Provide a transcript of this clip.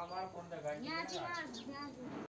અમારા ફોન તો ગાડી ત્યાંથી માર ત્યાંથી